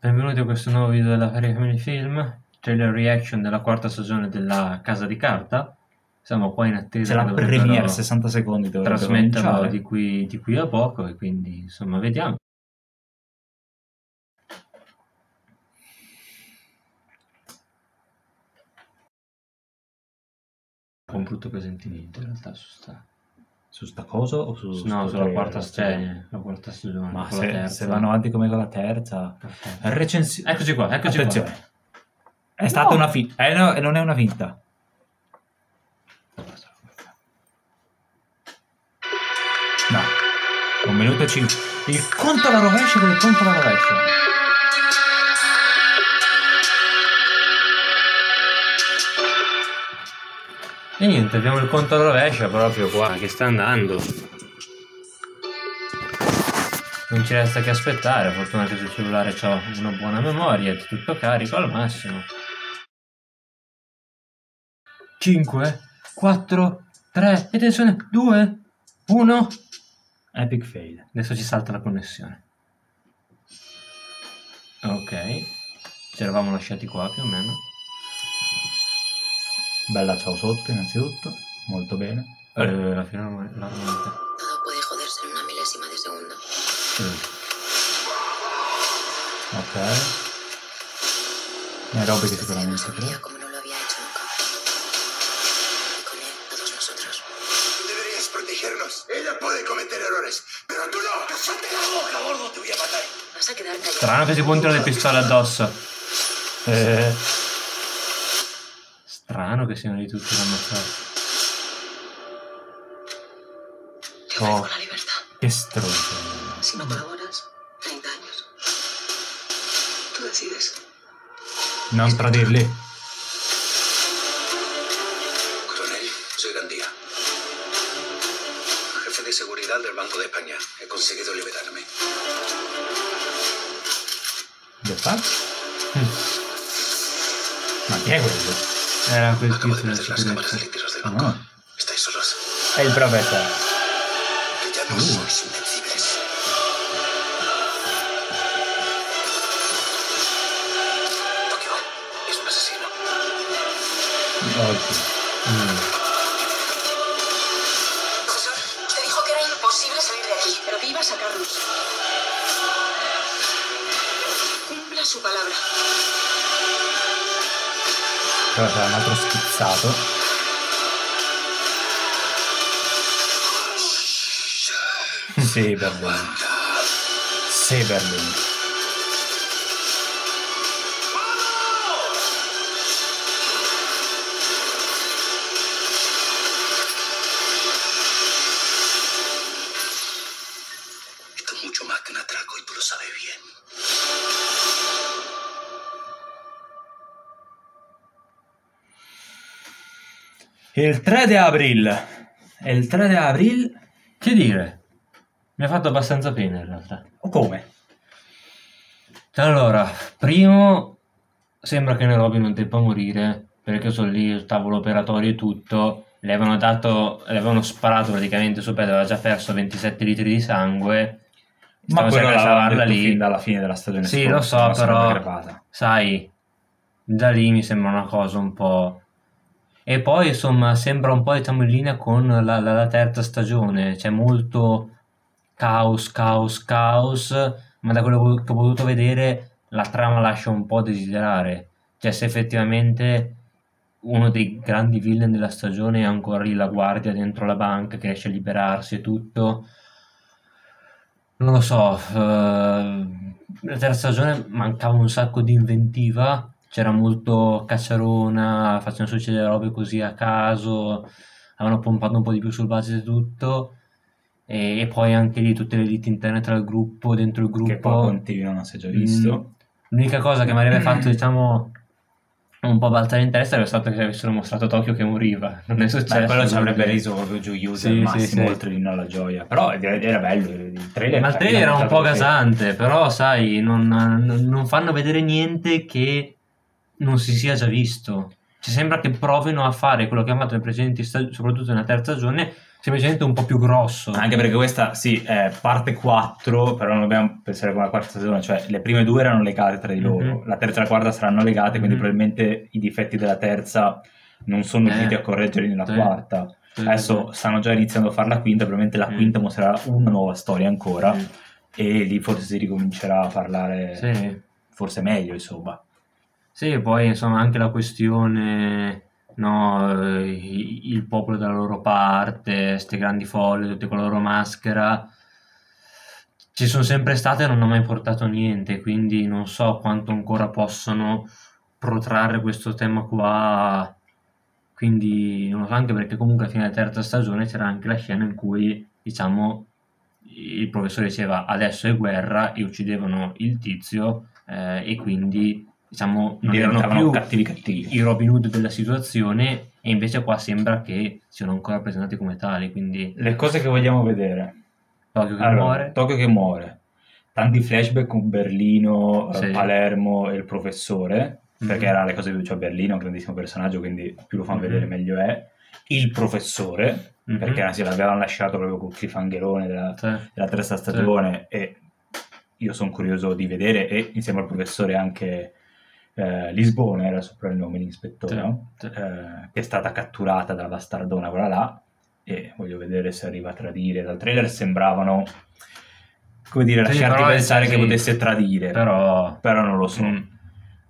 Benvenuti a questo nuovo video della Feria Family Film, trailer reaction della quarta stagione della Casa di Carta. Siamo qua in attesa C'è la dovrebbero premiere 60 secondi dovrebbe trasmetterlo di qui, di qui a poco e quindi insomma vediamo. Un brutto presentimento in realtà su sta. Su sta cosa o su no, sulla trailer? quarta stagione, la quarta stagione. Ma se, se vanno avanti come con la terza... Perfetto. Recensi... Eccoci qua, eccoci Attenzione. qua. È stata No. una finta. Eh no, non è una finta. No. Un minuto e cinque. Il conto alla rovescia del conto alla rovescia. E niente, abbiamo il conto rovescia proprio qua che sta andando. Non ci resta che aspettare, fortuna che sul cellulare ho una buona memoria, è tutto carico al massimo. 5, 4, 3, attenzione, 2, 1. Epic fail. Adesso ci salta la connessione. Ok, ci eravamo lasciati qua più o meno. Bella ciao sotto innanzitutto. Molto bene. Eh, alla fine l'armante. Todo puede joderse en una milésima de segundo. Ok. Sicuramente se creo. vería como no lo había hecho nunca. Y con él, todos nosotros. Deberías protegernos. Ella puede cometer errores, pero tú no. ¡Cállate la boca, gordo! Te voy a matar. Vas a quedar callado. Strano che si puntino le pistole addosso. Eh, Strano che siano lì tutti da ammazzare. Te ofrezco Oh. la libertad. che stronzo. Si no colaboras, 30 años. Tú decides. Non tradirli. Coronel, soy Gandía. Jefe de seguridad del Banco de España. He conseguido liberarme. The fuck? Ma chi è quello? Era de perder las cámaras eléctricas del banco. Ah, Estáis solos. è il professor. Que ya no sois invencibles. Tokio es un asesino. Oggi. Mm. Profesor, usted dijo que era imposible salir de aquí, pero que iba a sacarnos. Cumpla su palabra. Però c'è un altro schizzato. Saberlin. Saberlin. Il 3 di aprile. E il 3 di aprile... Che dire? Mi ha fatto abbastanza pena in realtà. O come? Allora, primo, sembra che Nairobi non debba morire, perché sono lì il tavolo operatorio e tutto. Le avevano dato, le avevano sparato praticamente su pedro, aveva già perso 27 litri di sangue. Ma quello detto lì. fin dalla fine della stagione Sì, scorsa, lo so, però-. Sai, da lì mi sembra una cosa un po'... E poi insomma sembra un po' diciamo in linea con la, la- la terza stagione, c'è molto caos, caos, caos, ma da quello che ho potuto vedere la trama lascia un po' desiderare. Cioè se effettivamente uno dei grandi villain della stagione è ancora lì la guardia dentro la banca che riesce a liberarsi e tutto, non lo so, eh, la terza stagione mancava un sacco di inventiva, c'era molto cacciarona, facevano succedere robe così a caso, avevano pompato un po' di più sul budget e tutto, e, e poi anche lì tutte le liti interne tra il gruppo, dentro il gruppo. Che poi continuano, non si è già visto. Mm, L'unica cosa che mi avrebbe fatto, diciamo, un po' balzare in testa era stato che avessero mostrato Tokyo che moriva. Non è successo. Beh, quello ci avrebbe reso proprio gioioso Sì, al massimo, sì. oltre di no alla gioia. Però era era bello, il trailer. Ma il trailer era un po' che- gasante, però sai, non, non- non fanno vedere niente che non si sia già visto. Ci sembra che provino a fare quello che hanno fatto nei precedenti stagi- soprattutto nella terza stagione, semplicemente un po' più grosso. Anche perché questa, sì, è parte 4, però non dobbiamo pensare come la quarta stagione, cioè le prime due erano legate tra di loro, Mhm. la terza e la quarta saranno legate, quindi Mhm. probabilmente i difetti della terza non sono Eh, riusciti a correggerli nella sì. quarta. Sì, Adesso sì. stanno già iniziando a fare la quinta, probabilmente la Mm. quinta mostrerà una nuova storia ancora Mm. e lì forse si ricomincerà a parlare forse meglio, insomma. Sì, poi insomma anche la questione, no, il popolo dalla loro parte, queste grandi folle, tutte con la loro maschera, ci sono sempre state e non hanno mai portato niente, quindi non so quanto ancora possono protrarre questo tema qua, quindi non lo so, anche perché comunque a fine della terza stagione c'era anche la scena in cui, diciamo, il professore diceva adesso è guerra e uccidevano il tizio eh, e quindi diciamo non erano cattivi cattivi. i Robin Hood della situazione e invece qua sembra che siano ancora presentati come tali quindi Le cose che vogliamo vedere. Tokyo che Allora, muore Tokyo che muore. Tanti flashback con Berlino, Sì. Palermo e il professore, perché Mhm. era le cose più cioè Berlino, un grandissimo personaggio, quindi più lo fanno Mhm. vedere meglio è. Il professore, Mhm. perché anzi l'avevano lasciato proprio con cliffhangerone della, Sì. della terza stagione e io sono curioso di vedere e insieme al professore anche eh, Lisbona era sopra il nome l'ispettore, Sì, sì. Eh, che è stata catturata dalla bastardona quella là e voglio vedere se arriva a tradire. Dal trailer sembravano, come dire, Sì, lasciarti pensare che potesse tradire, però, però non lo so. mm,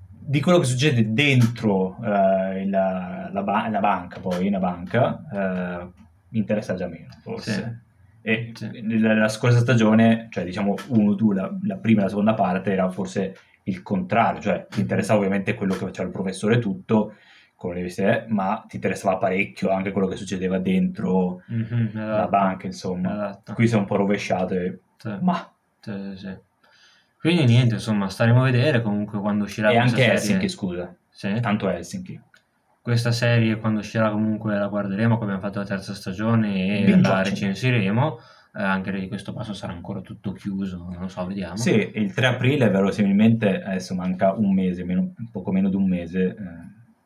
Di quello che succede dentro eh, la, la ba- la banca, poi, una banca, eh, mi interessa già meno, forse. E nella la scorsa stagione, cioè diciamo uno, due, la, la prima e la seconda parte era forse il contrario, cioè ti interessava ovviamente quello che faceva il professore tutto, le viste, ma ti interessava parecchio anche quello che succedeva dentro mhm, la esatto, banca, insomma. esatto. Qui si è un po' rovesciato e... Sì, Ma... sì, sì, quindi niente insomma staremo a vedere comunque quando uscirà E questa anche serie Helsinki, scusa. Sì. Tanto Helsinki. questa serie quando uscirà comunque la guarderemo come abbiamo fatto la terza stagione e Binge la watching. Eh, anche di questo passo sarà ancora tutto chiuso non lo so vediamo. Sì, il 3 aprile verosimilmente, adesso manca un mese, meno- poco meno di un mese,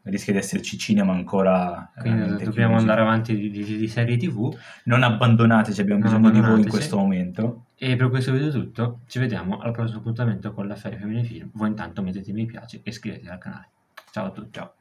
eh, rischia di esserci cinema ancora... quindi veramente dobbiamo chiusi. andare avanti di, di- di serie tv Non abbandonateci, abbiamo Non bisogno di voi in questo momento. e per questo video è tutto. Ci vediamo al prossimo appuntamento con la Ferie Femminile Film voi intanto mettete mi piace e iscrivetevi al canale. Ciao a tutti ciao